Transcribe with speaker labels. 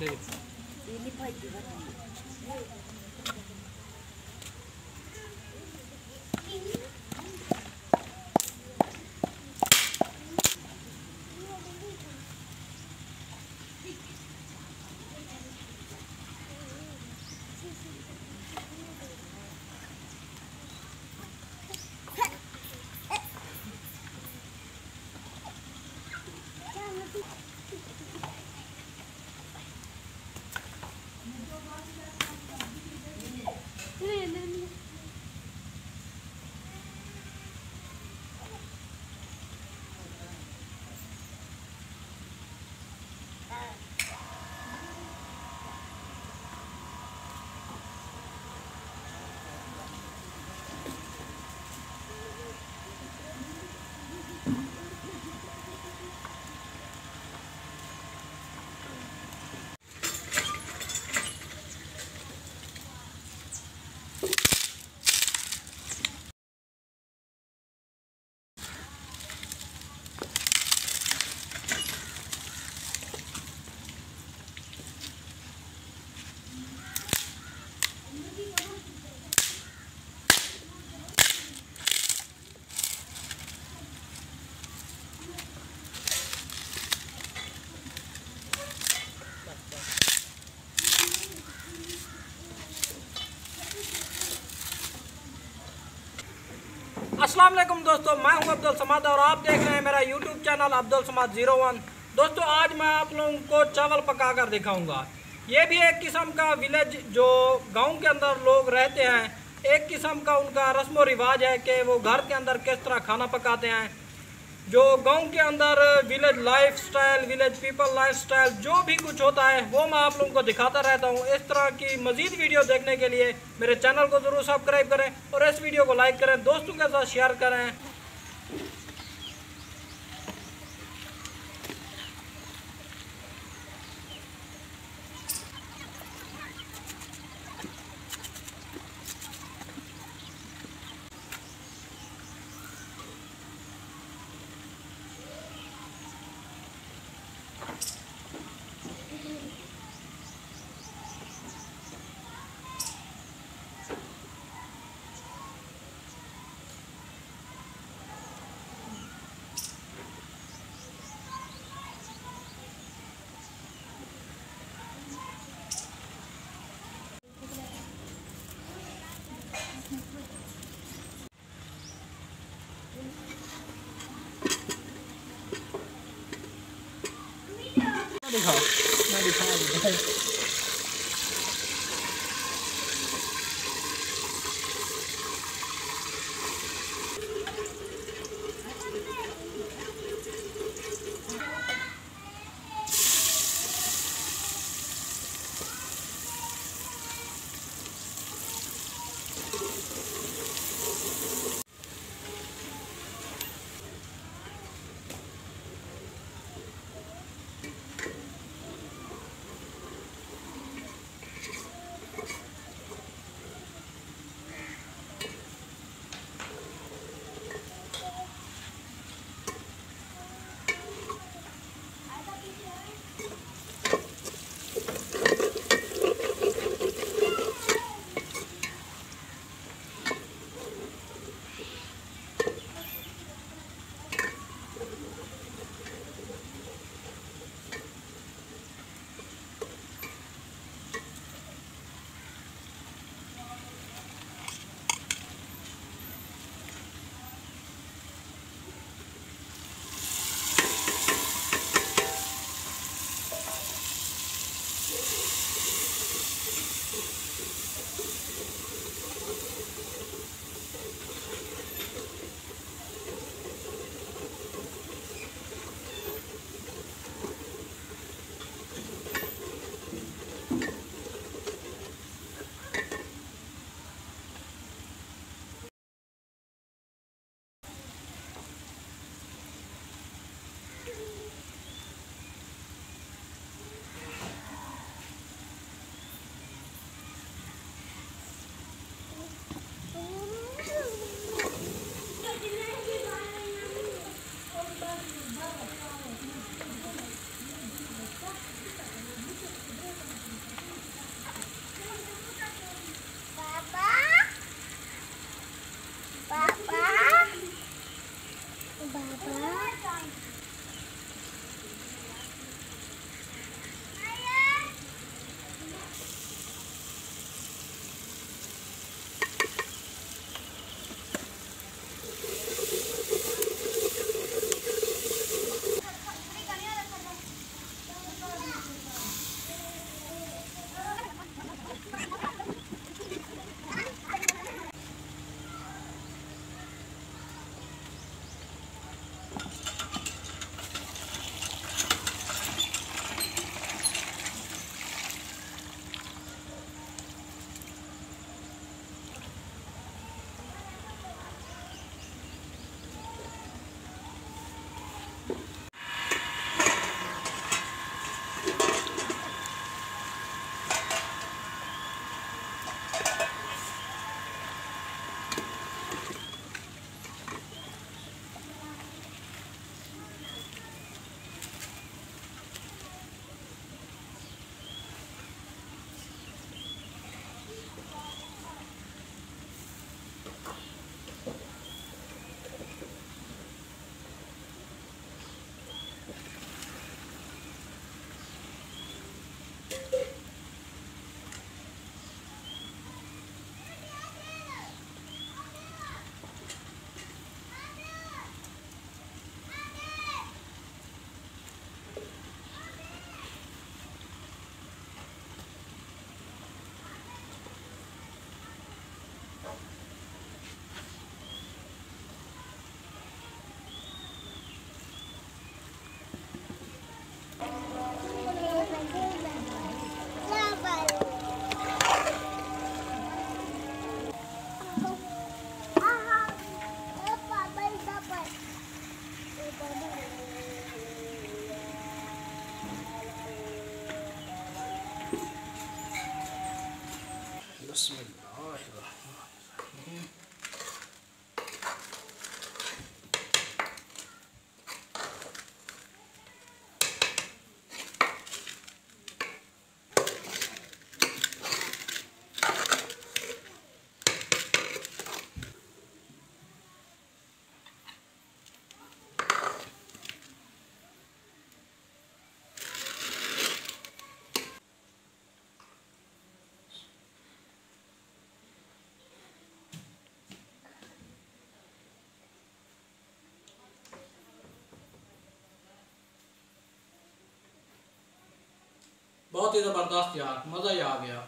Speaker 1: Да. Не
Speaker 2: пойди, वालेकुम दोस्तों, मैं हूँ अब्दुल समाद और आप देख रहे हैं मेरा YouTube channel Abdul Samad zero one दोस्तों, आज मैं आप लोगों को चावल पका कर दिखाऊँगा। ये भी एक किस्म का विलेज जो गाँव के अंदर लोग रहते हैं, एक किस्म का उनका रस्म व रिवाज है कि वो घर के अंदर किस तरह खाना पकाते हैं। जो गाँव के अंदर village lifestyle village people lifestyle जो भी कुछ होता है, वो मैं आप लोगों को दिखाता रहता हूँ। इस तरह की मजीद वीडियो देखने के लिए मेरे चैनल को ज़रूर सब्सक्राइब करें और इस वीडियो को लाइक करें, दोस्तों के साथ शेयर करें। दिखाओ मैं दिखा
Speaker 1: पापा 是的，哎呀。
Speaker 2: बहुत ही ज़बरदस्त यार मज़ा ही आ गया।